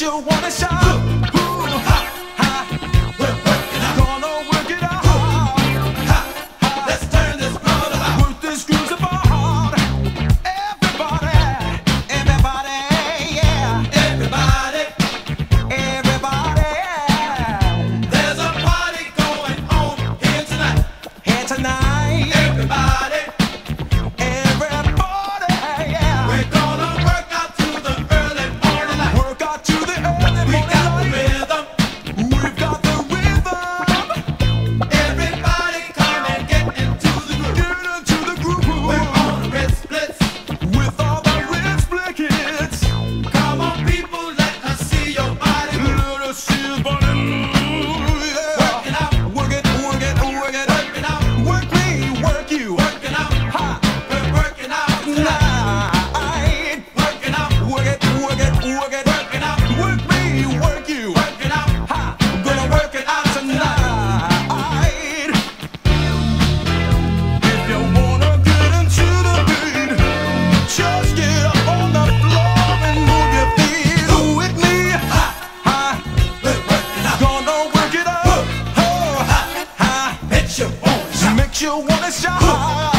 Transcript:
you wanna shout. And down and